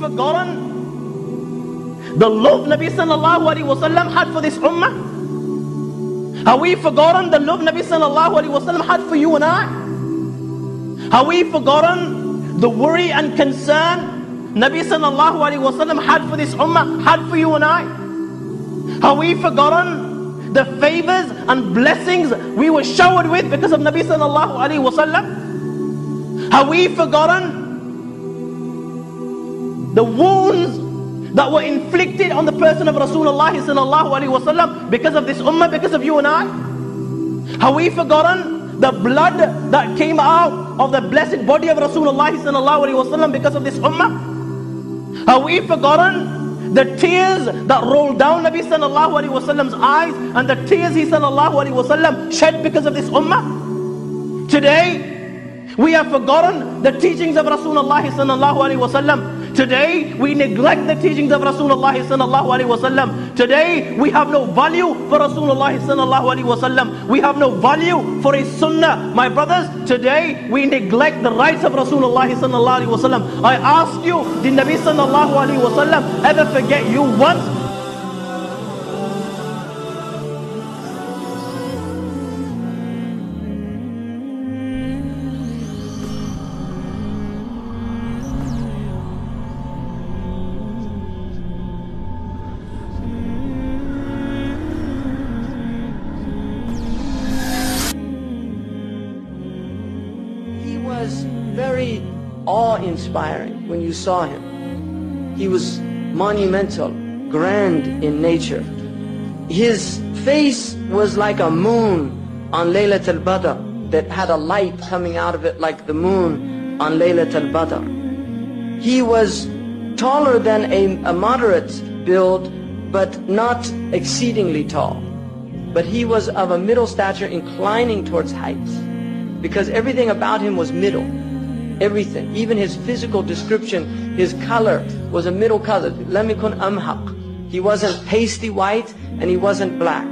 forgotten the love Nabi sallallahu alaihi wasallam had for this ummah? Have we forgotten the love Nabi sallallahu alaihi wasallam had for you and I? Have we forgotten the worry and concern Nabi sallallahu alaihi wasallam had for this ummah, had for you and I? Have we forgotten the favors and blessings we were showered with because of Nabi sallallahu alaihi wasallam? Have we forgotten the wounds that were inflicted on the person of Rasulullah wasallam because of this ummah, because of you and I? Have we forgotten the blood that came out of the blessed body of Rasulullah wasallam because of this ummah? Have we forgotten the tears that rolled down Nabi sallallahu alaihi wasallam's eyes and the tears he sallallahu alaihi wasallam shed because of this ummah? Today, we have forgotten the teachings of Rasulullah sallallahu alaihi wasallam Today we neglect the teachings of Rasulullah sallallahu alaihi wasallam. Today we have no value for Rasulullah sallallahu alaihi wasallam. We have no value for his sunnah. My brothers, today we neglect the rights of Rasulullah sallallahu alaihi wasallam. I ask you, did Nabi sallallahu alaihi wasallam ever forget you once? Saw him. He was monumental, grand in nature. His face was like a moon on Laylat al-Badr that had a light coming out of it like the moon on Laylat al-Badr. He was taller than a, a moderate build, but not exceedingly tall. But he was of a middle stature inclining towards height because everything about him was middle everything. Even his physical description, his color was a middle color. Lam yakun amhaq. He wasn't pasty white and he wasn't black.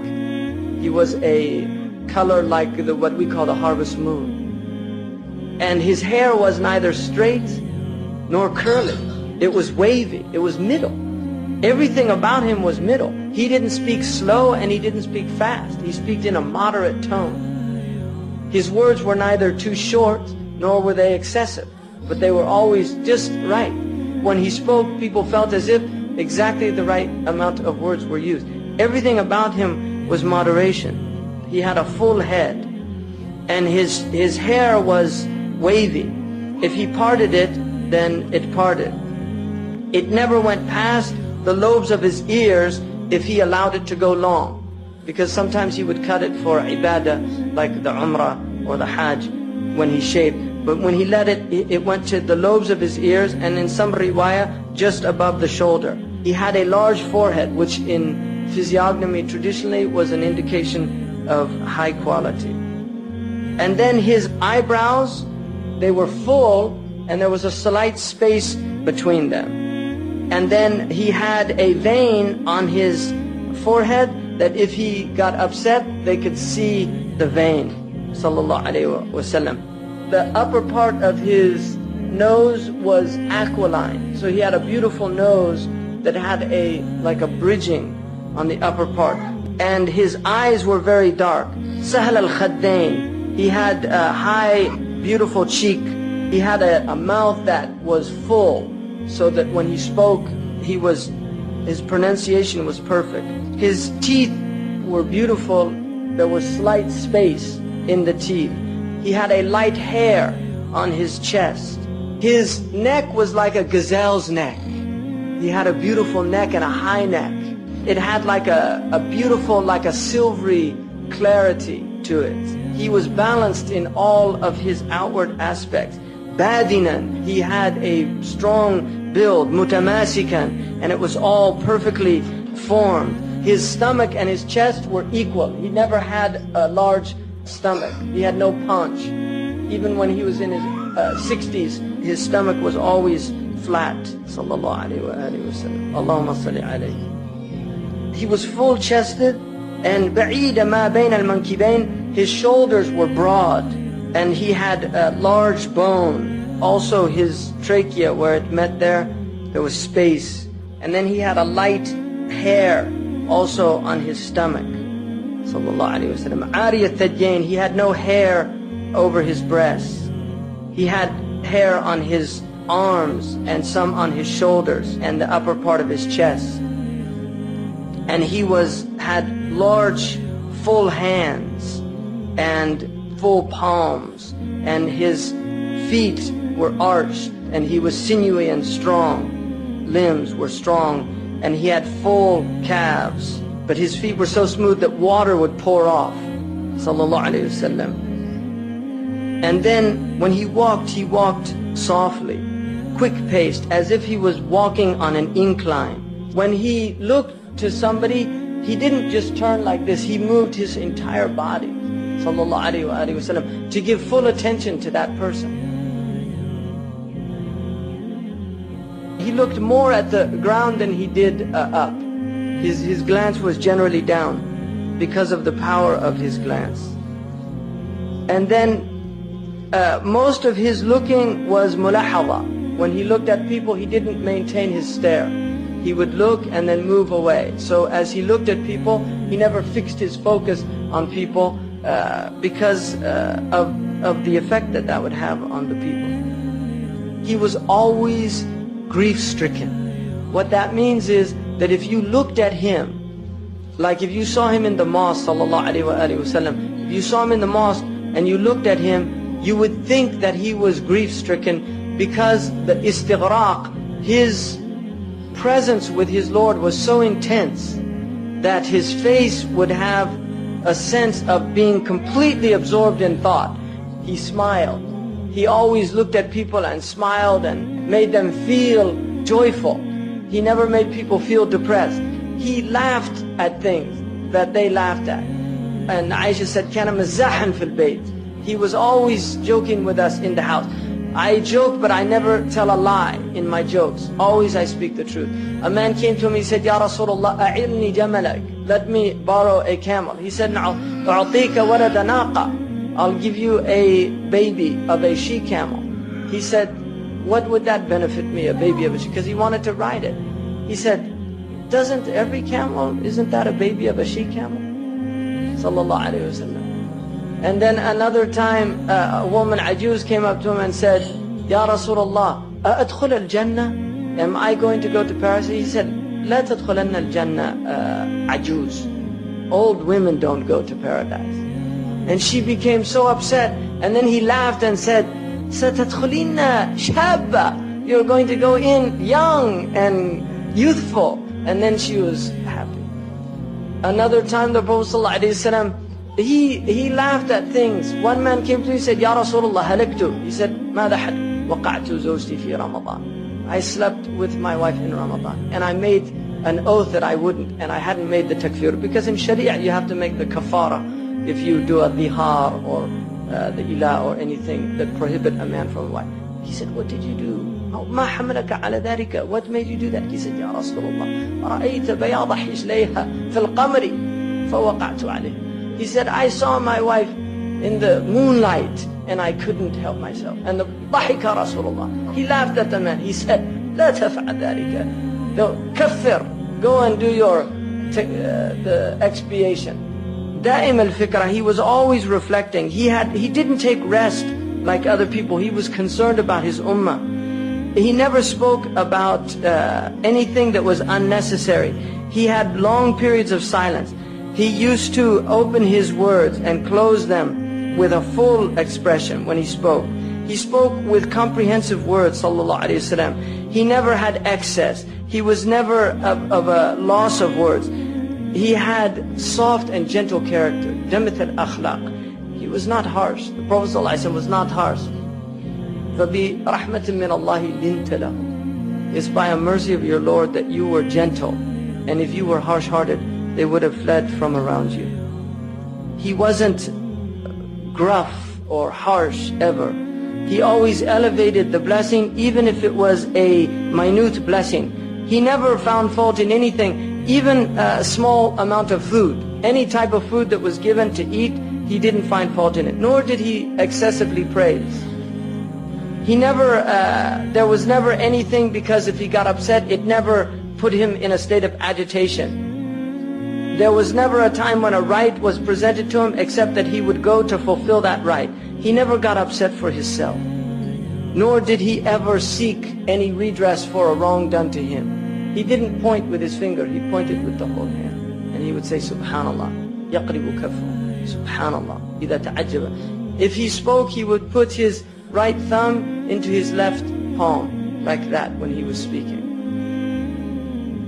He was a color like the, what we call the harvest moon. And his hair was neither straight nor curly. It was wavy. It was middle. Everything about him was middle. He didn't speak slow and he didn't speak fast. He spoke in a moderate tone. His words were neither too short nor were they excessive, but they were always just right. When he spoke, people felt as if exactly the right amount of words were used. Everything about him was moderation. He had a full head, and his, his hair was wavy. If he parted it, then it parted. It never went past the lobes of his ears if he allowed it to go long. Because sometimes he would cut it for ibadah, like the umrah or the hajj, when he shaved. But when he let it, it went to the lobes of his ears and in some riwayah, just above the shoulder. He had a large forehead, which in physiognomy traditionally was an indication of high quality. And then his eyebrows, they were full and there was a slight space between them. And then he had a vein on his forehead that if he got upset, they could see the vein. Sallallahu Alaihi Wasallam the upper part of his nose was aquiline. So he had a beautiful nose that had a like a bridging on the upper part. And his eyes were very dark. Sahal al-Khaddain. He had a high, beautiful cheek. He had a, a mouth that was full so that when he spoke, he was, his pronunciation was perfect. His teeth were beautiful. There was slight space in the teeth. He had a light hair on his chest. His neck was like a gazelle's neck. He had a beautiful neck and a high neck. It had like a, a beautiful, like a silvery clarity to it. He was balanced in all of his outward aspects. Badinan, he had a strong build, mutamasikan, and it was all perfectly formed. His stomach and his chest were equal. He never had a large stomach. He had no punch. Even when he was in his uh, 60s, his stomach was always flat. Sallallahu alayhi wa sallam. Allahumma salli alayhi. He was full-chested and بعيد ما بين المنكبين. His shoulders were broad and he had a large bone. Also his trachea where it met there, There was space. And then he had a light hair also on his stomach. Thajjain, he had no hair over his breasts. He had hair on his arms and some on his shoulders and the upper part of his chest. And he was had large full hands and full palms and his feet were arched and he was sinewy and strong. Limbs were strong and he had full calves. But his feet were so smooth that water would pour off. Sallallahu alayhi wasallam. And then when he walked, he walked softly, quick-paced, as if he was walking on an incline. When he looked to somebody, he didn't just turn like this, he moved his entire body, sallallahu alayhi wasallam, to give full attention to that person. He looked more at the ground than he did uh, up. His, his glance was generally down because of the power of his glance. And then uh, most of his looking was mulahada. When he looked at people, he didn't maintain his stare. He would look and then move away. So as he looked at people, he never fixed his focus on people uh, because uh, of, of the effect that that would have on the people. He was always grief-stricken. What that means is that if you looked at him, like if you saw him in the mosque, sallallahu alaihi wasallam, if you saw him in the mosque and you looked at him, you would think that he was grief-stricken because the istighraq, his presence with his Lord was so intense that his face would have a sense of being completely absorbed in thought. He smiled. He always looked at people and smiled and made them feel joyful. He never made people feel depressed. He laughed at things that they laughed at. And Aisha said, كان مزاحا في البيت. He was always joking with us in the house. I joke, but I never tell a lie in my jokes. Always I speak the truth. A man came to me, he said, Ya Rasulullah, أعرني جملك. Let me borrow a camel. He said, أعطيك ولد ناقة. I'll give you a baby of a she camel. He said, what would that benefit me, a baby of a she? Because he wanted to ride it. He said, doesn't every camel, isn't that a baby of a she camel? Sallallahu alayhi wasallam. And then another time, uh, a woman, Ajuz, came up to him and said, Ya Rasulullah, أأدخل الجنة? Am I going to go to paradise? He said, لا تدخلن الجنة عجوز. Old women don't go to paradise. And she became so upset. And then he laughed and said, ستدخلين شابة. You're going to go in young and youthful. And then she was happy. Another time the Prophet ﷺ, he, he laughed at things. One man came to him and said, Ya Rasulullah, halaktu. He said, ماذا حد وقعت زوجتي في رمضان. I slept with my wife in Ramadan. And I made an oath that I wouldn't. And I hadn't made the takfir. Because in Sharia you have to make the kafara if you do a dihar or uh, the ilah or anything that prohibit a man from a wife. He said, what did you do? ما حملك على ذلك? What made you do that? He said, يا رسول الله رأيت بياض حجليها في القمر فوقعت عليه. He said, I saw my wife in the moonlight and I couldn't help myself. And the ضحك رسول الله. He laughed at the man. He said, لا تفعل ذلك. No, كفر. Go and do your uh, the expiation. Daim al-fikra, he was always reflecting. He had, he didn't take rest like other people. He was concerned about his ummah. He never spoke about uh, anything that was unnecessary. He had long periods of silence. He used to open his words and close them with a full expression when he spoke. He spoke with comprehensive words, sallallahu alayhi wasallam. He never had excess. He was never of, of a loss of words. He had soft and gentle character. Damat al-akhlaq. He was not harsh. The Prophet ﷺ was not harsh. فَبِرَحْمَةٍ مِّنَ اللَّهِ لِنْتَ لَهُ It's by a mercy of your Lord that you were gentle. And if you were harsh-hearted, they would have fled from around you. He wasn't gruff or harsh ever. He always elevated the blessing even if it was a minute blessing. He never found fault in anything, even a small amount of food. Any type of food that was given to eat, he didn't find fault in it. Nor did he excessively praise. He never, uh, there was never anything because if he got upset, it never put him in a state of agitation. There was never a time when a right was presented to him except that he would go to fulfill that right. He never got upset for himself. Nor did he ever seek any redress for a wrong done to him. He didn't point with his finger, he pointed with the whole hand. And he would say, Subhanallah, يقرب كفه, Subhanallah, إذا تعجب. If he spoke, he would put his right thumb into his left palm, like that when he was speaking.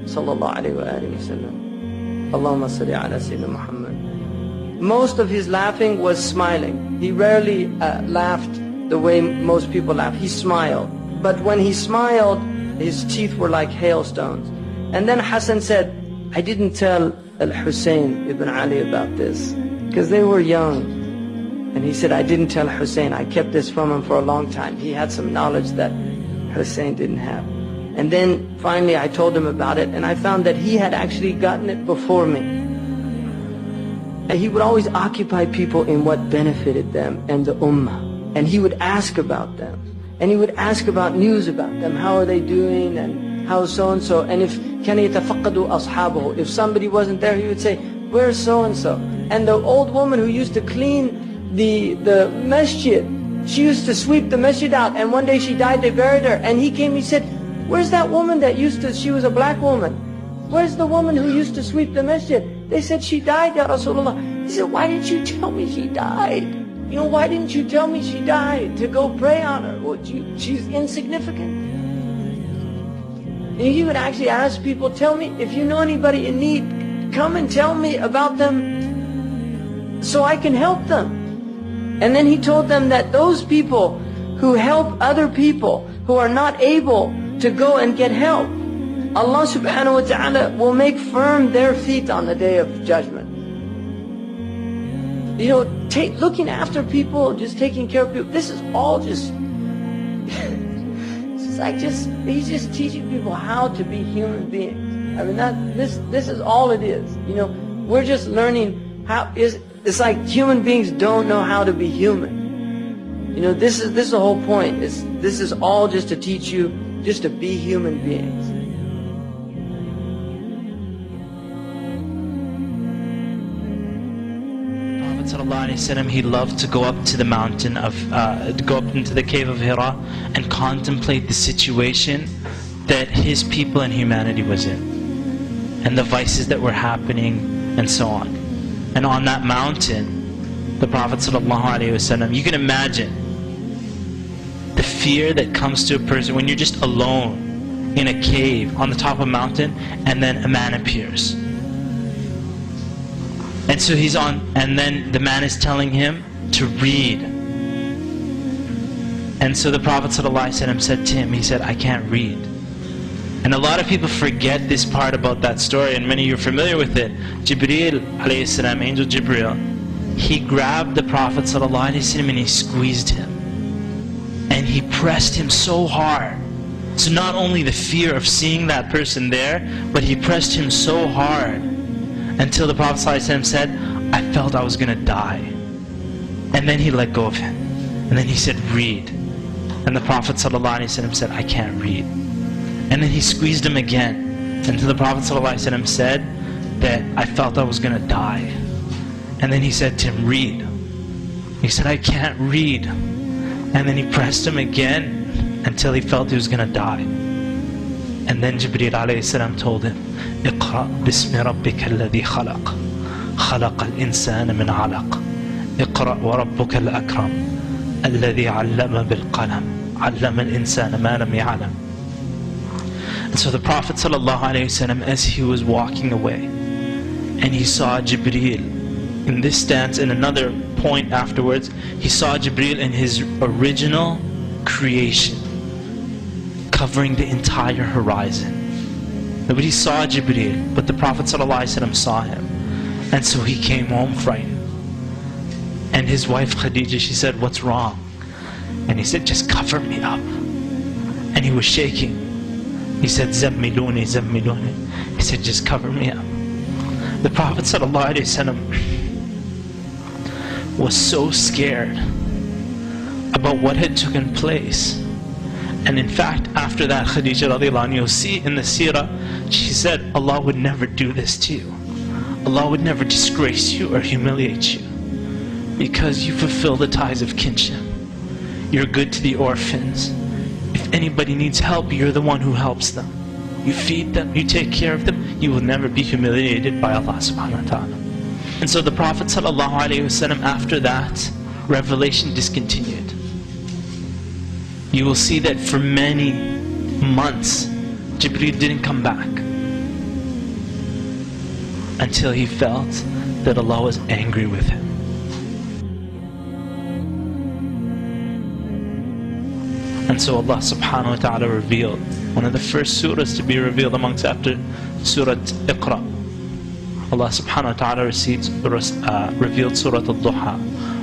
Sallallahu alayhi wa alayhi wa sallam. Allahumma salli ala Sayyidina Muhammad. Most of his laughing was smiling. He rarely uh, laughed the way most people laugh. He smiled. But when he smiled, his teeth were like hailstones. And then Hassan said, I didn't tell Al-Hussein ibn Ali about this because they were young. And he said, I didn't tell Hussein. I kept this from him for a long time. He had some knowledge that Hussein didn't have. And then finally I told him about it and I found that he had actually gotten it before me. And he would always occupy people in what benefited them and the ummah. And he would ask about them And he would ask about news about them. How are they doing and how so-and-so. And if كان يتفقد أصحابه. If somebody wasn't there, he would say, where's so-and-so? And the old woman who used to clean the, the masjid. She used to sweep the masjid out and one day she died, they buried her. And he came, he said, where's that woman that used to, she was a black woman. Where's the woman who used to sweep the masjid? They said she died, Ya Rasulullah. He said, why didn't you tell me she died? You know, why didn't you tell me she died to go pray on her? Well, you, she's insignificant. And he would actually ask people, tell me, if you know anybody in need, come and tell me about them so I can help them. And then he told them that those people who help other people who are not able to go and get help, Allah subhanahu wa ta'ala will make firm their feet on the day of judgment. You know, take, looking after people, just taking care of people, this is all just, it's like just, he's just teaching people how to be human beings. I mean, that, this, this is all it is. You know, we're just learning how, is, it's like human beings don't know how to be human. You know, this is this is the whole point. It's, this is all just to teach you just to be human beings. Prophet he loved to go up to the mountain of, uh, go up into the cave of Hira and contemplate the situation that his people and humanity was in, and the vices that were happening, and so on. And on that mountain, the Prophet ﷺ, you can imagine the fear that comes to a person when you're just alone in a cave on the top of a mountain and then a man appears. And so he's on, and then the man is telling him to read. And so the Prophet said to him, he said, I can't read. And a lot of people forget this part about that story, and many of you are familiar with it. Jibreel, salam, angel Jibreel, he grabbed the Prophet ﷺ and he squeezed him. And he pressed him so hard. So not only the fear of seeing that person there, but he pressed him so hard until the Prophet ﷺ said, I felt I was going to die. And then he let go of him. And then he said, read. And the Prophet ﷺ said, I can't read. And then he squeezed him again until the Prophet ﷺ said that I felt I was going to die. And then he said to him, read. He said, I can't read. And then he pressed him again until he felt he was going to die. And then Jibreel alayhi told him, اقرأ باسم ربك الذي خلق خلق الإنسان من علق اقرأ وربك الأكرم الذي علم بالقلم علم الإنسان ما لم يعلم and so the Prophet ﷺ, as he was walking away, and he saw Jibreel in this stance, in another point afterwards, he saw Jibreel in his original creation, covering the entire horizon. Nobody saw Jibreel, but the Prophet ﷺ saw him. And so he came home frightened. And his wife Khadija, she said, what's wrong? And he said, just cover me up. And he was shaking. He said, Zammiluni, Zammiluni. He said, just cover me up. The Prophet ﷺ was so scared about what had taken place And in fact, after that, Khadija radiallahu anha, you'll see in the seerah, she said, Allah would never do this to you. Allah would never disgrace you or humiliate you because you fulfill the ties of kinship. You're good to the orphans. If anybody needs help, you're the one who helps them. You feed them, you take care of them, you will never be humiliated by Allah subhanahu wa ta'ala. And so the Prophet wasallam after that, revelation discontinued You will see that for many months, Jibreel didn't come back until he felt that Allah was angry with him. And so Allah subhanahu wa ta'ala revealed one of the first surahs to be revealed amongst after Surah Iqra. Allah subhanahu wa ta'ala received, uh, revealed Surah Al-Duha.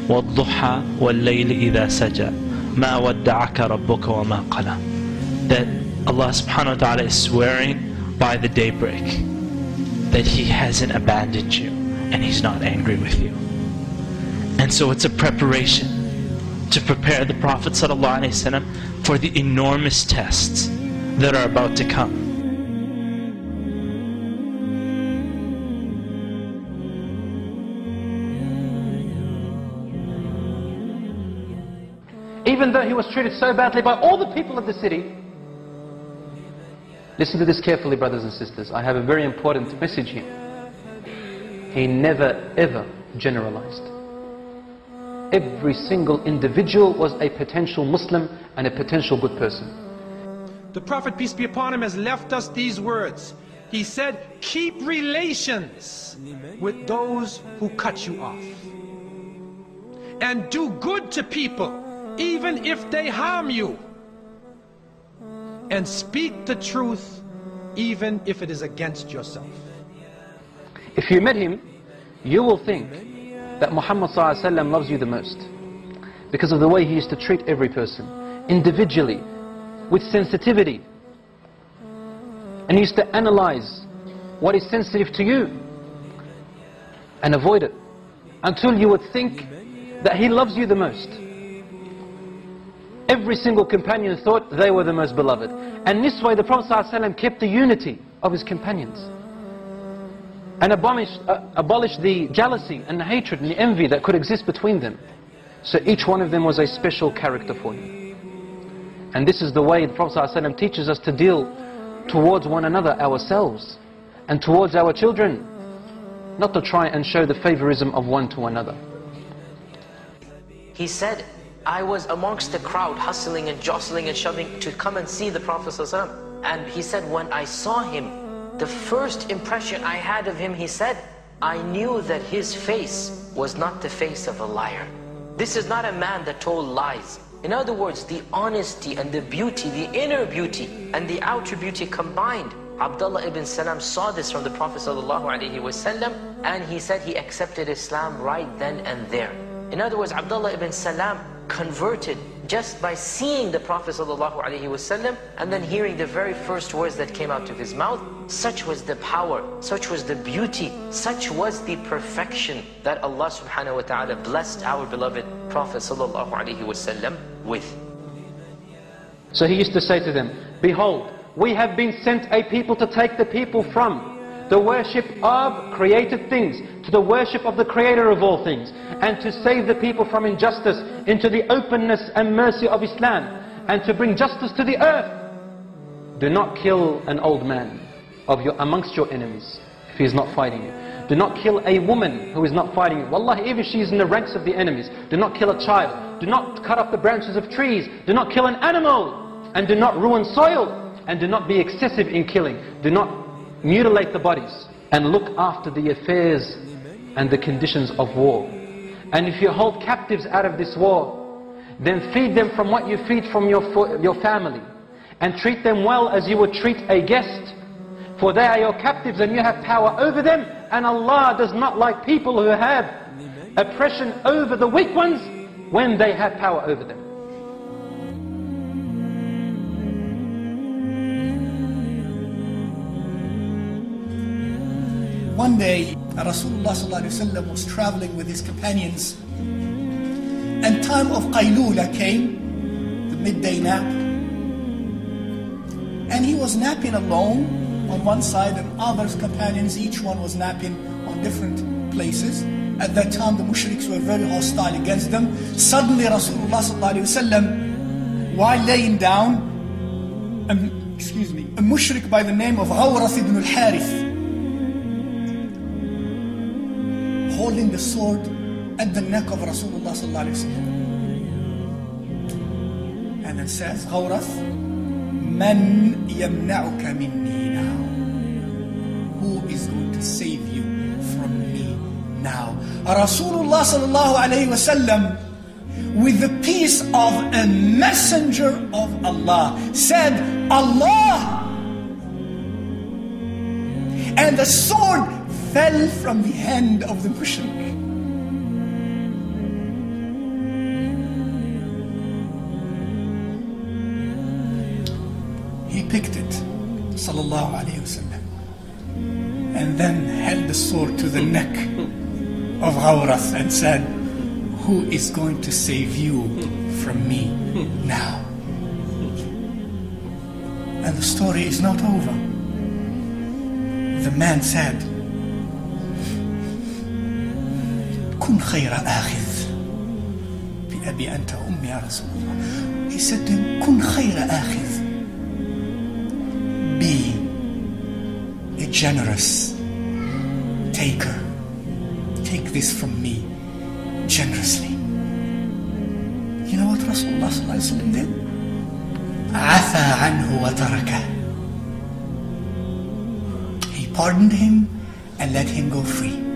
وَالضُّحَى وَاللَّيْلِ إِذَا سَجَى مَا وَدَّعَكَ رَبُّكَ وَمَا قَلَى That Allah subhanahu wa ta'ala is swearing by the daybreak that He hasn't abandoned you and He's not angry with you. And so it's a preparation to prepare the Prophet ﷺ for the enormous tests that are about to come. Even though he was treated so badly by all the people of the city, listen to this carefully, brothers and sisters. I have a very important message here. He never ever generalized. Every single individual was a potential Muslim and a potential good person. The Prophet, peace be upon him, has left us these words. He said, keep relations with those who cut you off. And do good to people, even if they harm you. And speak the truth, even if it is against yourself. If you met him, you will think that Muhammad loves you the most because of the way he used to treat every person individually with sensitivity and he used to analyze what is sensitive to you and avoid it until you would think that he loves you the most every single companion thought they were the most beloved and this way the Prophet ﷺ kept the unity of his companions and abolished, uh, abolish the jealousy and the hatred and the envy that could exist between them. So each one of them was a special character for him. And this is the way the Prophet ﷺ teaches us to deal towards one another, ourselves, and towards our children. Not to try and show the favorism of one to another. He said, I was amongst the crowd hustling and jostling and shoving to come and see the Prophet ﷺ. And he said, when I saw him, the first impression I had of him, he said, I knew that his face was not the face of a liar. This is not a man that told lies. In other words, the honesty and the beauty, the inner beauty and the outer beauty combined. Abdullah ibn Salam saw this from the Prophet ﷺ and he said he accepted Islam right then and there. In other words, Abdullah ibn Salam converted just by seeing the Prophet ﷺ and then hearing the very first words that came out of his mouth. Such was the power, such was the beauty, such was the perfection that Allah subhanahu wa ta'ala blessed our beloved Prophet ﷺ with. So he used to say to them, Behold, we have been sent a people to take the people from the worship of created things to the worship of the creator of all things and to save the people from injustice into the openness and mercy of Islam and to bring justice to the earth. Do not kill an old man of your, amongst your enemies if he is not fighting you. Do not kill a woman who is not fighting you. Wallahi, even she is in the ranks of the enemies. Do not kill a child. Do not cut off the branches of trees. Do not kill an animal. And do not ruin soil. And do not be excessive in killing. Do not mutilate the bodies and look after the affairs and the conditions of war. And if you hold captives out of this war, then feed them from what you feed from your, your family. And treat them well as you would treat a guest. For they are your captives and you have power over them. And Allah does not like people who have oppression over the weak ones when they have power over them. One day, Rasulullah was traveling with his companions, and time of Qaylula came, the midday nap, And he was napping alone on one side and other companions, each one was napping on different places. At that time, the mushriks were very hostile against them. Suddenly, Rasulullah while laying down, um, excuse me, a mushrik by the name of Ghawrath ibn al-Harith, holding the sword at the neck of Rasulullah sallallahu. And it says, Ghawrath, Man yamna'uka minni now. Who is going to save you from me now? Rasulullah sallallahu alayhi wasallam with the peace of a messenger of Allah said, Allah! And the sword fell from the hand of the mushrik. He picked it, sallallahu alayhi wasallam, and then held the sword to the neck of Ghawrath and said, Who is going to save you from me now? And the story is not over. The man said, كن خير آخذ بأبي أنت وأمي يا رسول الله. Him, كن خير آخذ be a generous taker. Take this from me generously. You know what Rasulullah sallallahu alaihi wasallam did? عفى عنه وتركه. He pardoned him and let him go free.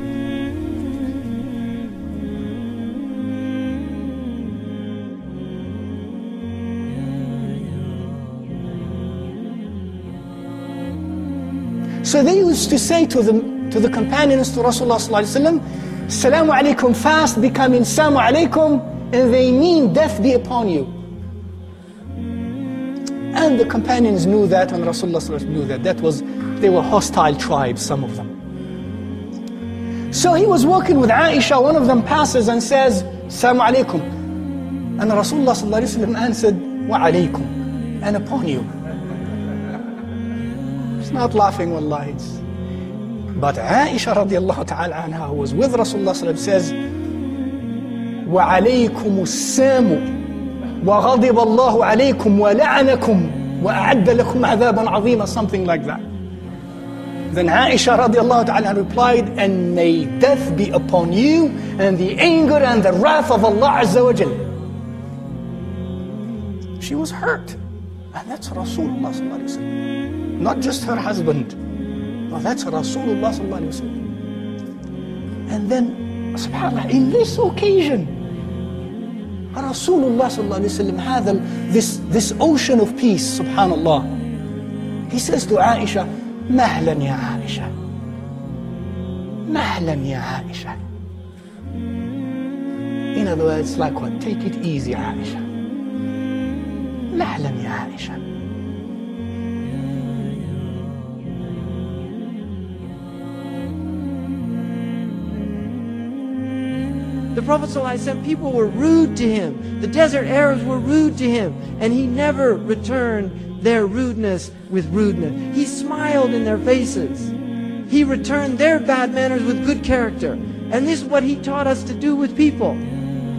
So they used to say to the, to the companions to Rasulullah sallallahu Salamu alaykum, fast becoming Salamu alaykum, and they mean death be upon you. And the companions knew that, and Rasulullah knew that. That was, they were hostile tribes, some of them. So he was walking with Aisha, one of them passes and says, Salamu alaykum. And Rasulullah answered, Wa alaikum, and upon you. It's not laughing, wallahi. It's, but Aisha radiallahu ta'ala anha, who was with Rasulullah sallallahu says, وعليكم السام وغضب الله عليكم ولعنكم وأعد لكم عذابا عظيما something like that. Then Aisha radiallahu ta'ala replied, and may death be upon you and the anger and the wrath of Allah Azza wa Jal. She was hurt. And that's Rasulullah sallallahu alayhi wa sallam. Not just her husband. No, that's Rasulullah sallallahu alayhi wa sallam. And then, subhanAllah, in this occasion, Rasulullah sallallahu alayhi wa sallam, هذا, this, this ocean of peace, subhanAllah, he says to Aisha, مهلا يا عائشة مهلا يا عائشة In other words, like what? Take it easy, Aisha. مهلا يا عائشة The Prophet ﷺ, people were rude to him. The desert Arabs were rude to him. And he never returned their rudeness with rudeness. He smiled in their faces. He returned their bad manners with good character. And this is what he taught us to do with people.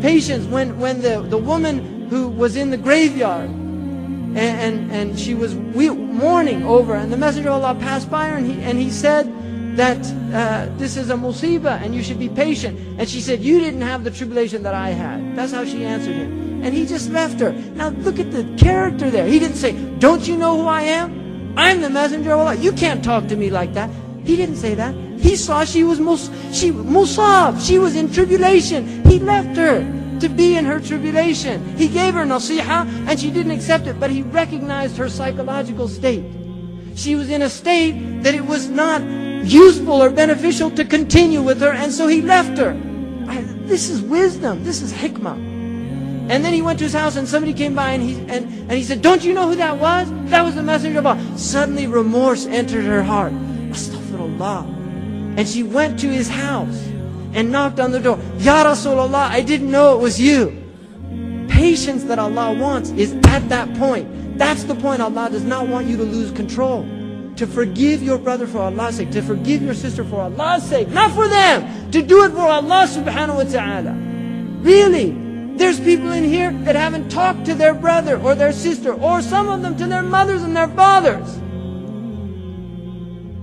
Patience. When, when the, the woman who was in the graveyard and, and, and she was mourning over, and the Messenger of Allah passed by her and he, and he said, that uh, this is a musibah and you should be patient. And she said, you didn't have the tribulation that I had. That's how she answered him. And he just left her. Now look at the character there. He didn't say, don't you know who I am? I'm the messenger of Allah. You can't talk to me like that. He didn't say that. He saw she was mus- she musab. She was in tribulation. He left her to be in her tribulation. He gave her nasiha and she didn't accept it, but he recognized her psychological state. She was in a state that it was not useful or beneficial to continue with her, and so he left her. I, this is wisdom. This is hikmah. And then he went to his house, and somebody came by, and he and, and he said, "Don't you know who that was? That was the messenger of Allah." Suddenly, remorse entered her heart. Astaghfirullah. And she went to his house and knocked on the door. Ya Rasulullah, I didn't know it was you. Patience that Allah wants is at that point That's the point. Allah does not want you to lose control. To forgive your brother for Allah's sake. To forgive your sister for Allah's sake. Not for them. To do it for Allah subhanahu wa ta'ala. Really. There's people in here that haven't talked to their brother or their sister or some of them to their mothers and their fathers.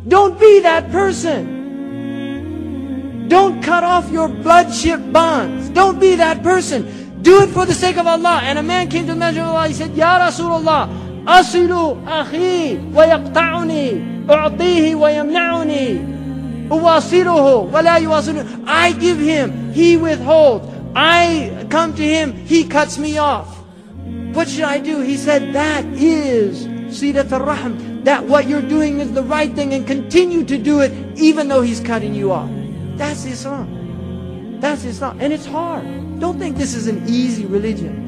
Don't be that person. Don't cut off your bloodship bonds. Don't be that person. Do it for the sake of Allah. And a man came to the Messenger of Allah. He said, Ya Rasulullah, أصل أخي ويقطعني أعطيه ويمنعني أواصله ولا يواصل I give him, he withholds. I come to him, he cuts me off. What should I do? He said, that is Sidat al-Rahm. That what you're doing is the right thing and continue to do it even though he's cutting you off. That's Islam. That's Islam. And it's hard. Don't think this is an easy religion.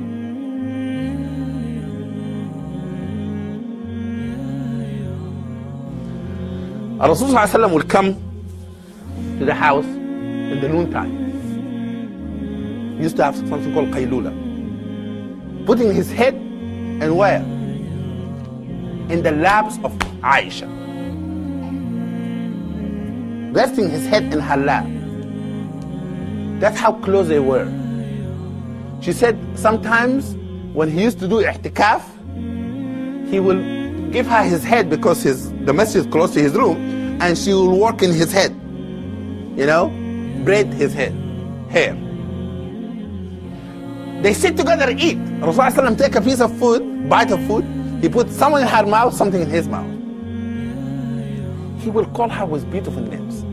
Rasul Sallallahu will come to the house in the noontime. He used to have something called qaylula. Putting his head and where? In the laps of Aisha. Resting his head in her lap. That's how close they were. She said sometimes when he used to do i'tikaf, he will give her his head because his the masjid is close to his room, and she will work in his head. You know, braid his head, hair. They sit together and eat. Rasulullah take a piece of food, bite of food, he put something in her mouth, something in his mouth. He will call her with beautiful names.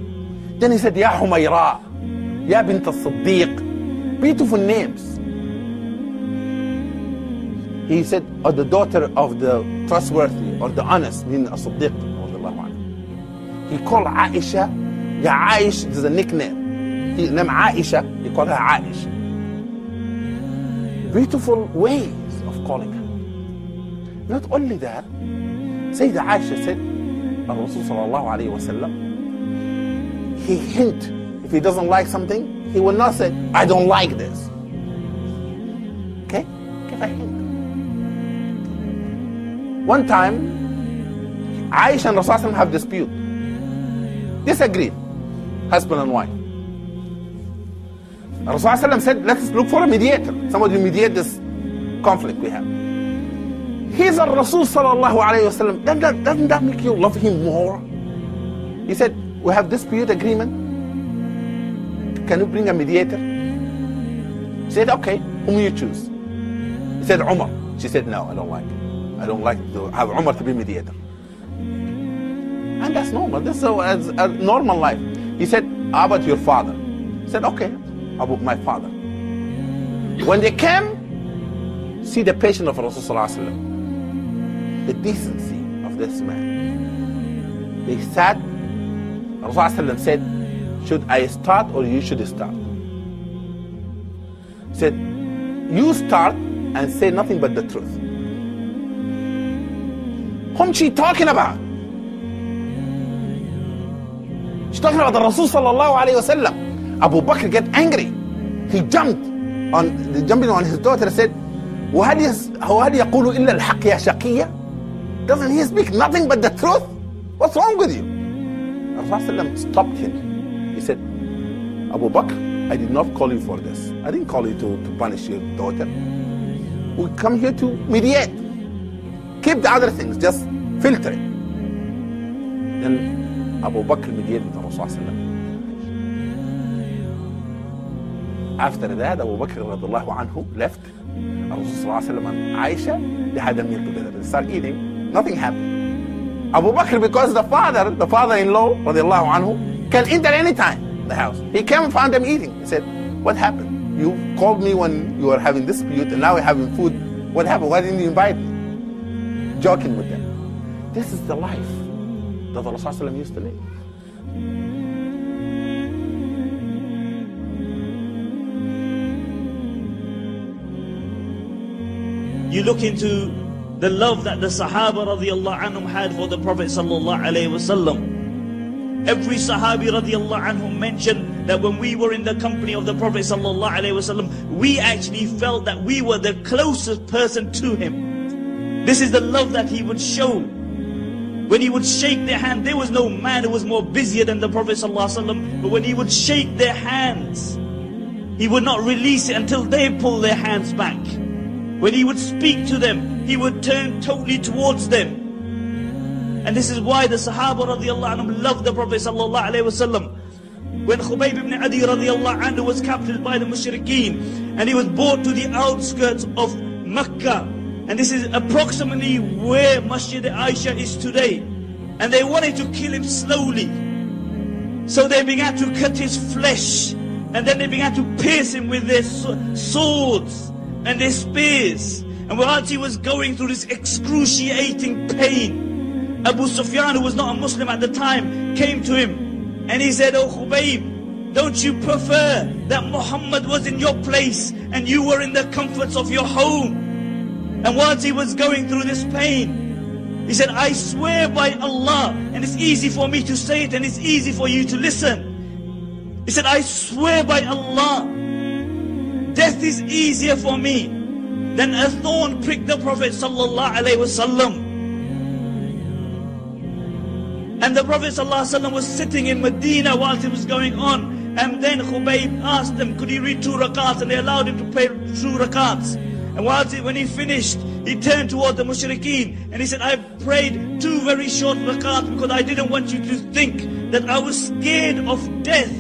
Then he said, Ya Humayra, Ya bint al-Siddiq, beautiful names. He said, or the daughter of the trustworthy or the honest, meaning as-Siddiq. He called Aisha, Ya Aish, this is a nickname. He named Aisha, he called her Aish. Beautiful ways of calling her. Not only that, Sayyida Aisha said, Rasul sallallahu alayhi wa he hint, if he doesn't like something, he will not say, I don't like this. Okay? Give a hint. One time, Aisha and Rasul have dispute. Disagreed. Husband and wife. Rasul said, let's look for a mediator. Somebody to mediate this conflict we have. He's a Rasul sallallahu alayhi wa sallam. Doesn't doesn't that make you love him more? He said, we have dispute agreement. Can you bring a mediator? He said, okay, whom you choose? He said, Umar. She said, no, I don't like it. I don't like to have Umar to be mediator. And that's normal. This is a, a normal life. He said, how about your father? He said, okay, about my father. When they came, see the patience of Rasulullah the decency of this man. They sat, Rasulullah said, should I start or you should start? He said, you start and say nothing but the truth. Whom she talking about? She's about the Rasul sallallahu alayhi wa sallam. Abu Bakr get angry. He jumped on jumping on his daughter said, وهل هل يقول إلا الحق يا شقية? Doesn't he speak nothing but the truth? What's wrong with you? Rasulullah stopped him. He said, Abu Bakr, I did not call you for this. I didn't call you to, to punish your daughter. We come here to mediate. Keep the other things, just filter it. Then Abu Bakr mediated with the Rasulullah. After that, Abu Bakr radiallahu anhu left. Rasul and Aisha, they had a meal together. They start eating. Nothing happened. Abu Bakr, because the father, the father-in-law, radiallahu anhu, can enter any time in the house. He came and found them eating. He said, what happened? You called me when you were having dispute and now we're having food. What happened? Why didn't you invite me? Joking with them. This is the life You look into the love that the Sahaba radiallahu anhum had for the Prophet sallallahu alaihi wasallam. Every Sahabi radiallahu anhum mentioned that when we were in the company of the Prophet sallallahu alaihi wasallam, we actually felt that we were the closest person to him. This is the love that he would show. When he would shake their hand, there was no man who was more busier than the Prophet ﷺ. But when he would shake their hands, he would not release it until they pull their hands back. When he would speak to them, he would turn totally towards them. And this is why the Sahaba radiallahu loved the Prophet sallallahu alayhi wasallam. When Khubayb ibn Adi radiallahu anhu was captured by the mushrikeen and he was brought to the outskirts of Mecca and this is approximately where Masjid Aisha is today. And they wanted to kill him slowly. So they began to cut his flesh. And then they began to pierce him with their swords and their spears. And whilst he was going through this excruciating pain Abu Sufyan who was not a Muslim at the time came to him. And he said, Oh Khubayb, don't you prefer that Muhammad was in your place and you were in the comforts of your home? And whilst he was going through this pain, he said, I swear by Allah, and it's easy for me to say it and it's easy for you to listen. He said, I swear by Allah, death is easier for me than a thorn prick the Prophet sallallahu alaihi wasallam. And the Prophet ﷺ was sitting in Medina whilst it was going on. And then Khubayb asked them, could he read two rakats? And they allowed him to pray two rakats. And whilst he, when he finished, he turned toward the mushrikeen and he said, I prayed two very short rakats because I didn't want you to think that I was scared of death.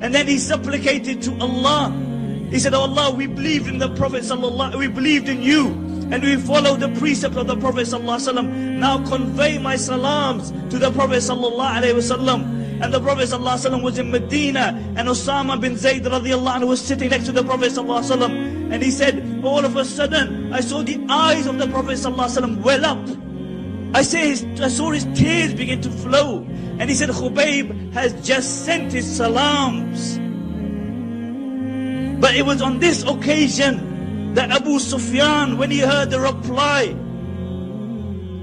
And then he supplicated to Allah. He said, Oh Allah, we believed in the Prophet sallallahu, we believed in you and we follow the precept of the Prophet ﷺ. Now convey my salams to the Prophet ﷺ And the Prophet ﷺ was in Medina and Osama bin Zayd radiallahu anhu was sitting next to the Prophet ﷺ. And he said, all of a sudden, I saw the eyes of the Prophet ﷺ well up. I, say his, I saw his tears begin to flow. And he said, Khubayb has just sent his salams. But it was on this occasion that Abu Sufyan, when he heard the reply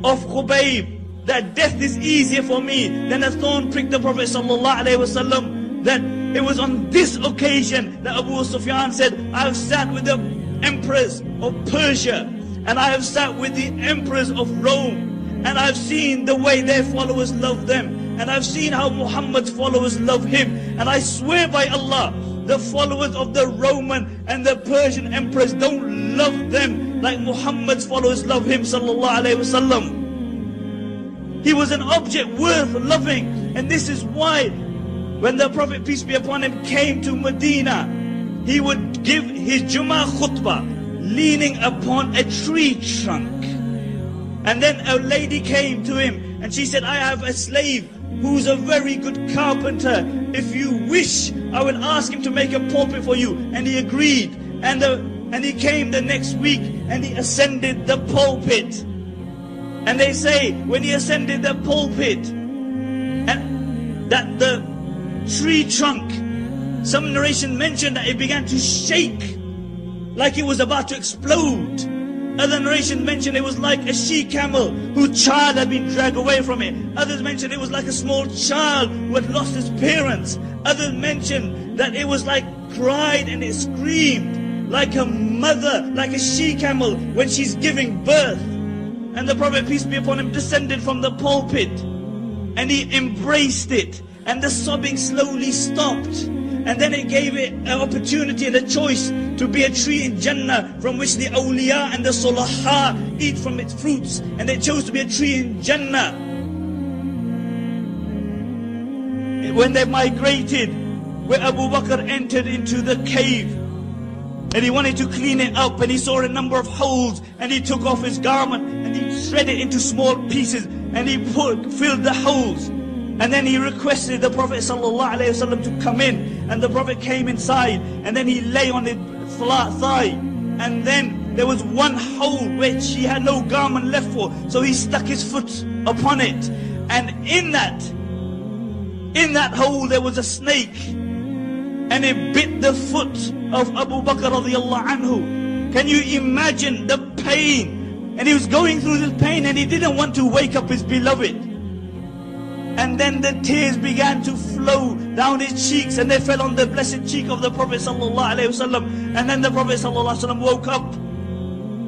of Khubayb, that death is easier for me than a thorn prick the Prophet wasallam, that it was on this occasion that Abu Sufyan said, I have sat with the emperors of Persia, and I have sat with the emperors of Rome, and I've seen the way their followers love them, and I've seen how Muhammad's followers love him, and I swear by Allah, the followers of the Roman and the Persian emperors don't love them like Muhammad's followers love him sallallahu alaihi wasallam. He was an object worth loving and this is why when the Prophet peace be upon him came to Medina he would give his Jummah khutbah leaning upon a tree trunk and then a lady came to him and she said I have a slave who's a very good carpenter. If you wish, I will ask him to make a pulpit for you. And he agreed. And, the, and he came the next week and he ascended the pulpit. And they say, when he ascended the pulpit, and that the tree trunk, some narration mentioned that it began to shake like it was about to explode. Other narration mentioned it was like a she-camel whose child had been dragged away from it. Others mentioned it was like a small child who had lost his parents. Others mentioned that it was like cried and it screamed like a mother, like a she-camel when she's giving birth. And the Prophet, peace be upon him, descended from the pulpit and he embraced it and the sobbing slowly stopped. And then it gave it an opportunity and a choice to be a tree in Jannah from which the awliya and the sulaha eat from its fruits. And they chose to be a tree in Jannah. When they migrated, where Abu Bakr entered into the cave, and he wanted to clean it up, and he saw a number of holes, and he took off his garment, shredded it into small pieces, and he put, filled the holes. And then he requested the Prophet ﷺ to come in. And the Prophet came inside. And then he lay on his flat thigh. And then there was one hole which he had no garment left for. So he stuck his foot upon it. And in that, in that hole there was a snake. And it bit the foot of Abu Bakr radiallahu anhu. Can you imagine the pain? And he was going through this pain and he didn't want to wake up his beloved. And then the tears began to flow down his cheeks and they fell on the blessed cheek of the Prophet ﷺ. And then the Prophet ﷺ woke up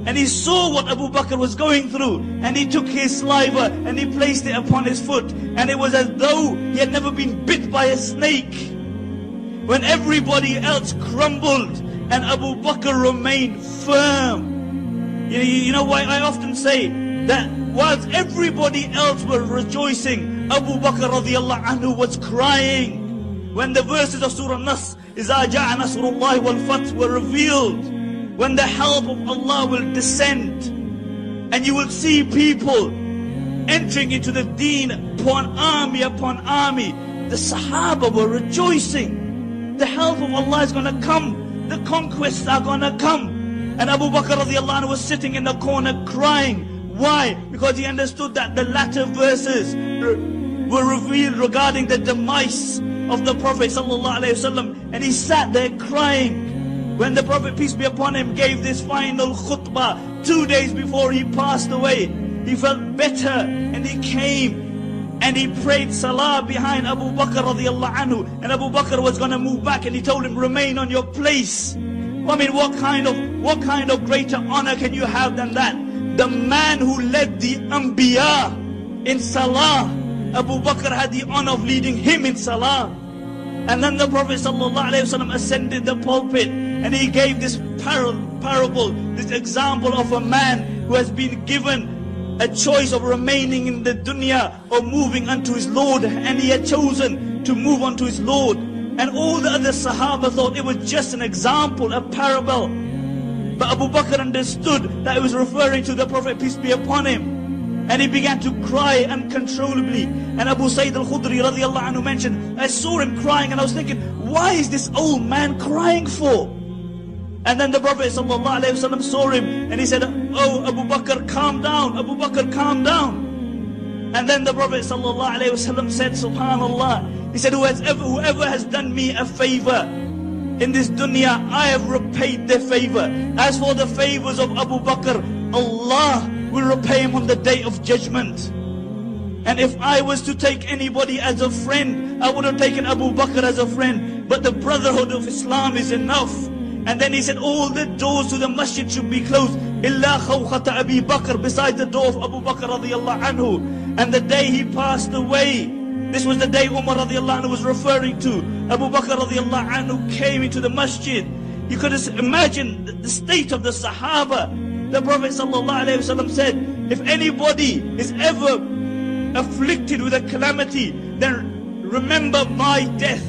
and he saw what Abu Bakr was going through and he took his saliva and he placed it upon his foot and it was as though he had never been bit by a snake when everybody else crumbled and Abu Bakr remained firm you know, you, you know why I often say that whilst everybody else was rejoicing, Abu Bakr radiallahu anhu was crying. When the verses of Surah Nasr, إِذَا جَاءَ نَصْرُ اللَّهِ were revealed, when the help of Allah will descend, and you will see people entering into the deen upon army upon army. The Sahaba were rejoicing. The help of Allah is going to come. The conquests are going to come and Abu Bakr radiallahu was sitting in the corner crying. Why? Because he understood that the latter verses were revealed regarding the demise of the Prophet ﷺ and he sat there crying. When the Prophet peace be upon him gave this final khutbah two days before he passed away he felt better and he came and he prayed salah behind Abu Bakr radiallahu anhu. And Abu Bakr was going to move back and he told him remain on your place. I mean what kind of what kind of greater honor can you have than that the man who led the Anbiya in Salah, Abu Bakr had the honor of leading him in Salah. And then the Prophet ﷺ ascended the pulpit and he gave this par parable, this example of a man who has been given a choice of remaining in the dunya or moving unto his Lord and he had chosen to move unto his Lord. And all the other Sahaba thought it was just an example, a parable. But Abu Bakr understood that it was referring to the Prophet, peace be upon him. And he began to cry uncontrollably. And Abu Sayyid al-Khudri radiallahu anhu mentioned, I saw him crying and I was thinking, why is this old man crying for? And then the Prophet ﷺ saw him and he said, Oh Abu Bakr, calm down. Abu Bakr, calm down. And then the Prophet ﷺ said, Subhanallah, he said, whoever, whoever has done me a favor, in this dunya, I have repaid their favor. As for the favors of Abu Bakr, Allah will repay him on the day of judgment. And if I was to take anybody as a friend, I would have taken Abu Bakr as a friend. But the brotherhood of Islam is enough. And then he said, all the doors to the masjid should be closed. Illa khawkhata Abi Bakr, besides the door of Abu Bakr radiallahu anhu. And the day he passed away, this was the day Umar radiallahu anhu was referring to. Abu Bakr radiallahu came into the masjid. You could imagine the state of the Sahaba. The Prophet sallallahu said, if anybody is ever afflicted with a calamity, then remember my death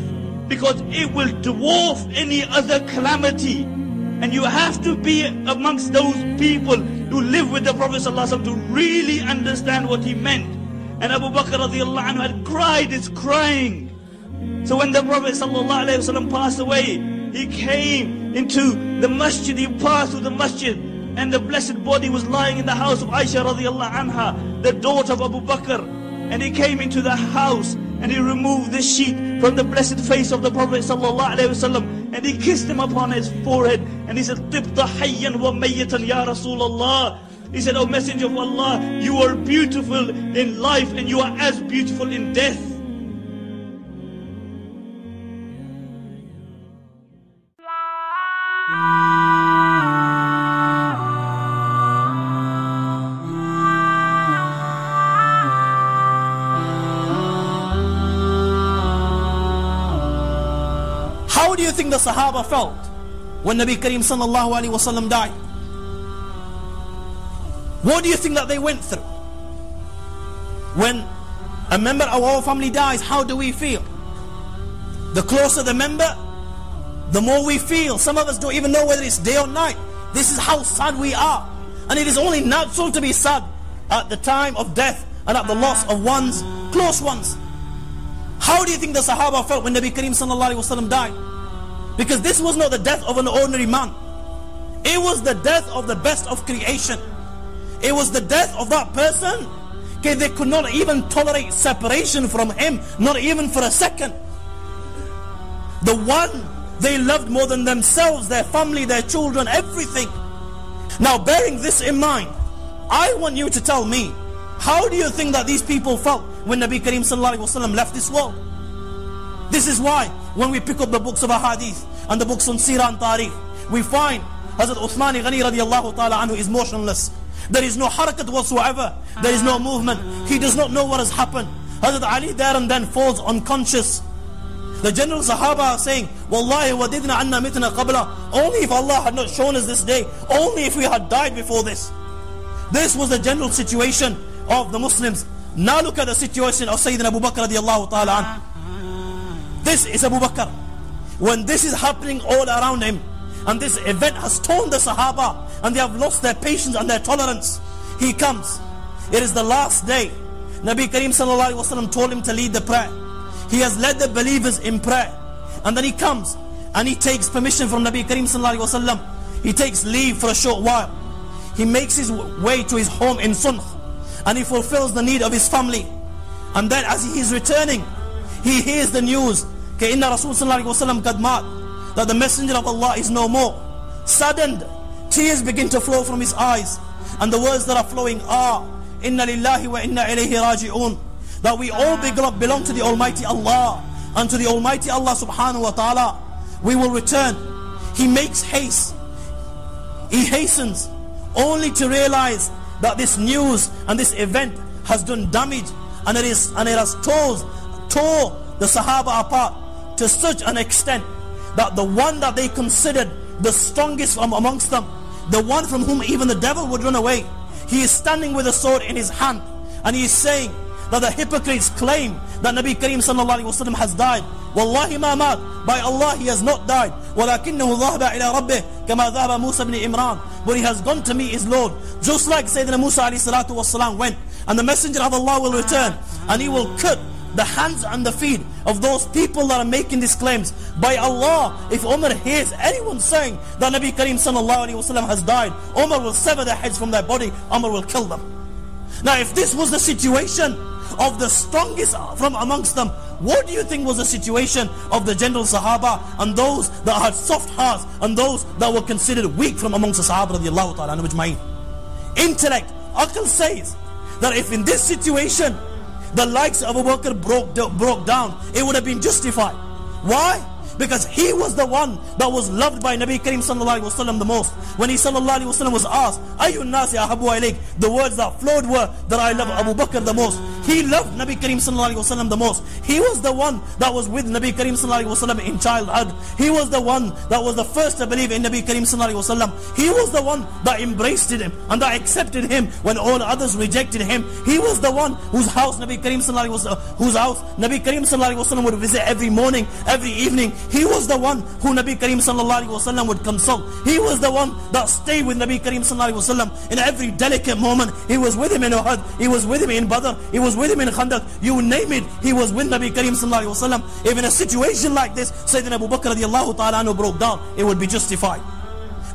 because it will dwarf any other calamity. And you have to be amongst those people who live with the Prophet ﷺ to really understand what he meant. And Abu Bakr radiallahu anhu had cried his crying. So when the Prophet ﷺ passed away, he came into the masjid, he passed through the masjid, and the blessed body was lying in the house of Aisha radiallahu anha, the daughter of Abu Bakr. And he came into the house and he removed the sheet from the blessed face of the Prophet ﷺ and he kissed him upon his forehead and he said, Tibta hayyan wa mayyitan ya Rasulullah. He said, Oh Messenger of Allah, you are beautiful in life and you are as beautiful in death. How do you think the Sahaba felt when Nabi Kareem sallallahu alaihi wasallam died? What do you think that they went through? When a member of our family dies, how do we feel? The closer the member, the more we feel. Some of us don't even know whether it's day or night. This is how sad we are. And it is only natural to be sad at the time of death and at the loss of one's close ones. How do you think the Sahaba felt when Nabi Kareem wasallam died? Because this was not the death of an ordinary man. It was the death of the best of creation. It was the death of that person. Okay, they could not even tolerate separation from him, not even for a second. The one they loved more than themselves, their family, their children, everything. Now, bearing this in mind, I want you to tell me, how do you think that these people felt when Nabi alaihi wasallam left this world? This is why when we pick up the books of Ahadith and the books on Sirah and Tarikh, we find Hazrat Uthman Ghani radiallahu ta'ala anhu is motionless. There is no harakat whatsoever. There is no ah. movement. He does not know what has happened. Hazrat Ali there and then falls unconscious. The general Sahaba are saying, Wallahi wadidna anna mitna qabla. Only if Allah had not shown us this day. Only if we had died before this. This was the general situation of the Muslims. Now look at the situation of Sayyidina Abu Bakr radiallahu ta'ala anhu. Ah, ah. This is Abu Bakr. When this is happening all around him, and this event has torn the Sahaba. And they have lost their patience and their tolerance. He comes. It is the last day. Nabi Kareem Sallallahu Alaihi Wasallam told him to lead the prayer. He has led the believers in prayer. And then he comes and he takes permission from Nabi Kareem Sallallahu Alaihi Wasallam. He takes leave for a short while. He makes his way to his home in Sunh and he fulfills the need of his family. And then as he is returning, he hears the news. كَإِنَّ رَسُولُ صَلَّى اللَّهِ وَسَلَّمْ قَدْ مَاتْ that the messenger of Allah is no more. Saddened, tears begin to flow from his eyes. And the words that are flowing are Inna lillahi wa inna ilayhi raji'un that we all belong, to the Almighty Allah and to the Almighty Allah subhanahu wa ta'ala we will return he makes haste he hastens only to realize that this news and this event has done damage and it is and it has tore, tore the Sahaba apart to such an extent that the one that they considered the strongest from amongst them the one from whom even the devil would run away he is standing with a sword in his hand and he is saying that the hypocrites claim that Nabi Kareem sallallahu alayhi wasallam has died. Wallahi ma mat. By Allah he has not died. ولكنه ذهب إلى ربه كما ذهب موسى بن إمران. But he has gone to meet his Lord. Just like Sayyidina Musa alayhi salatu wasalam went. And the messenger of Allah will return. And he will cut the hands and the feet of those people that are making these claims. By Allah, if Umar hears anyone saying that Nabi Kareem wasallam has died, Umar will sever their heads from their body. Umar will kill them. Now if this was the situation of the strongest from amongst them. What do you think was the situation of the general Sahaba and those that had soft hearts and those that were considered weak from amongst the Sahaba radiallahu ta'ala? Intellect, Akal says that if in this situation the likes of Abu Bakr broke, broke down, it would have been justified. Why? Because he was the one that was loved by Nabi Karim sallallahu alaihi wasallam the most. When he sallallahu alaihi wasallam was asked, "Ayun nasi ahabu ilayk?" The words that flowed were that I love Abu Bakr the most. He loved Nabi Karim sallallahu alaihi wasallam the most. He was the one that was with Nabi Karim sallallahu alaihi wasallam in childhood. He was the one that was the first to believe in Nabi Karim sallallahu alaihi wasallam. He was the one that embraced him and that accepted him when all others rejected him. He was the one whose house Nabi Karim sallallahu alaihi wasallam, whose house Nabi Karim sallallahu alaihi wasallam would visit every morning, every evening. He was the one who Nabi Karim sallallahu alaihi wasallam would consult. He was the one that stayed with Nabi Karim sallallahu alaihi wasallam in every delicate moment. He was with him in Uhud. He was with him in Badr. He was with him in Khandaq. You name it. He was with Nabi Karim sallallahu alaihi wasallam. If in a situation like this, Sayyidina Abu Bakr radiallahu ta'ala broke down, it would be justified.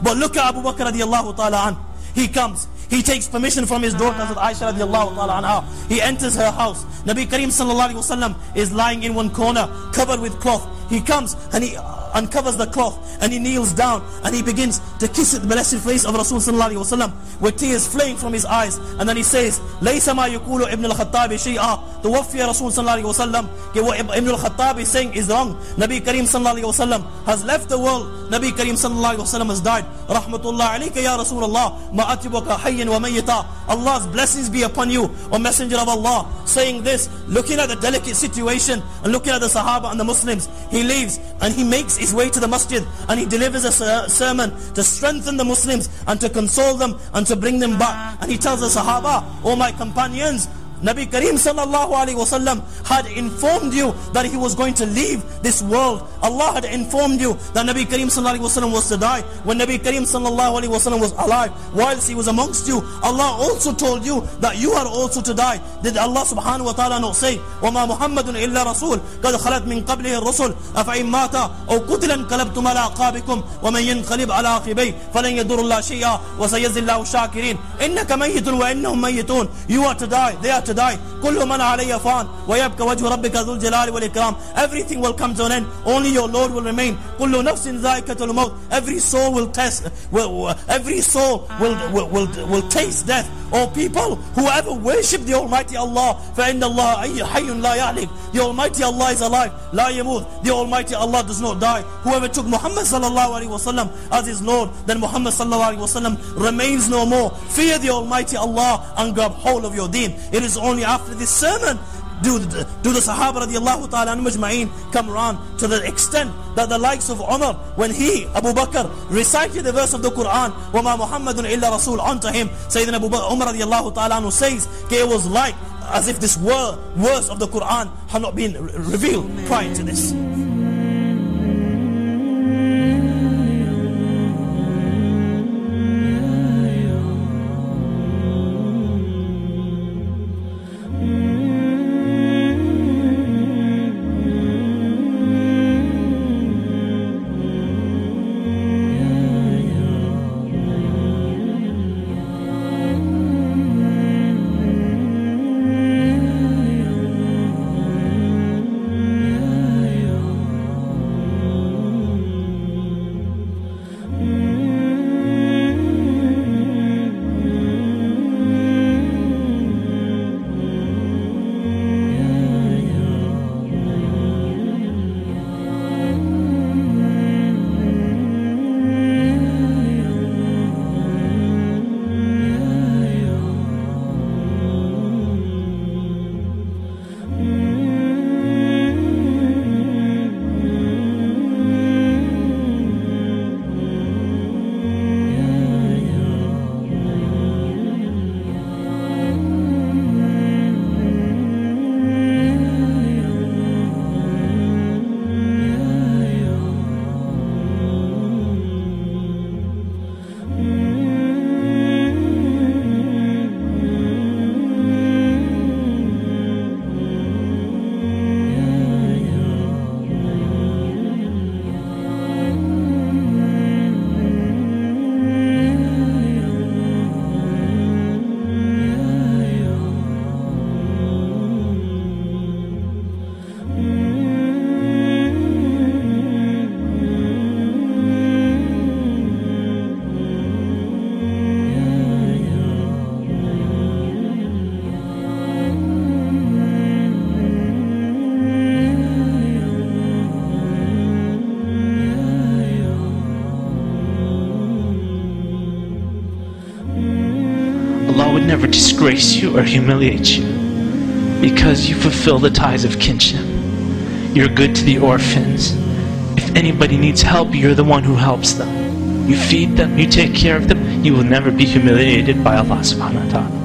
But look at Abu Bakr radiallahu ta'ala. He comes. He takes permission from his daughter Aisha radiallahu ta'ala anha. He enters her house. Nabi Karim sallallahu alayhi wasallam is lying in one corner, covered with cloth. He comes and he uncovers the cloth and he kneels down and he begins to kiss the blessed face of Rasul sallallahu alayhi wasallam with tears flowing from his eyes. And then he says, ليس ما يقول ابن الخطاب شيئا توفي رسول صلى الله عليه وسلم what Ibn al-Khattab is saying is wrong. Nabi Karim sallallahu alayhi wasallam has left the world. Nabi Karim sallallahu alayhi wasallam has died. Rahmatullah alayka ya Rasulullah ma atibuka hayyan Allah's blessings be upon you, O Messenger of Allah. Saying this, looking at the delicate situation and looking at the Sahaba and the Muslims, he leaves and he makes his way to the masjid and he delivers a sermon to strengthen the Muslims and to console them and to bring them back. And he tells the Sahaba, O my companions, Nabi Kareem sallallahu alayhi wasallam had informed you that he was going to leave this world. Allah had informed you that Nabi Kareem sallallahu alayhi wasallam was to die. When Nabi Kareem sallallahu alayhi wasallam was alive, whilst he was amongst you, Allah also told you that you are also to die. Did Allah subhanahu wa ta'ala not say, وَمَا مُحَمَّدٌ إِلَّا رَسُولٌ قَدْ خَلَتْ مِنْ قَبْلِهِ الرُّسُلُ أَفَإِنْ مَاتَ أَوْ قُتِلَ انْقَلَبْتُمْ عَلَى أَعْقَابِكُمْ وَمَنْ يَنْقَلِبْ عَلَى عَقِبَيْهِ فَلَنْ يَضُرَّ اللَّهَ شَيْئًا وَسَيَجْزِي اللَّهُ الشَّاكِرِينَ إِنَّكَ مَيِّتٌ وَإِنَّهُمْ مَيِّتُونَ You are to die, they are to to die. كل من علي فان ويبقى وجه ربك ذو الجلال والإكرام. Everything will come to an end. Only your Lord will remain. كل نفس ذائقة الموت. Every soul will test. Will, every soul will, will, will, will taste death. O people, whoever worship the Almighty Allah, فإن الله حي لا يهلك. The Almighty Allah is alive. لا يموت. The Almighty Allah does not die. Whoever took Muhammad sallallahu alaihi wasallam as his Lord, then Muhammad sallallahu alaihi wasallam remains no more. Fear the Almighty Allah and grab hold of your deen. It is only after this sermon do the, do the Sahaba radiallahu ta'ala majma'een come around to the extent that the likes of Umar, when he, Abu Bakr, recited the verse of the Quran, وَمَا مُحَمَّدٌ إِلَّا رَسُولٌ unto him, Sayyidina Abu Bakr, Umar radiallahu ta'ala says, it was like as if this word, verse of the Quran had not been revealed prior to this. Disgrace you or humiliate you because you fulfill the ties of kinship. You're good to the orphans. If anybody needs help, you're the one who helps them. You feed them, you take care of them, you will never be humiliated by Allah subhanahu wa ta'ala.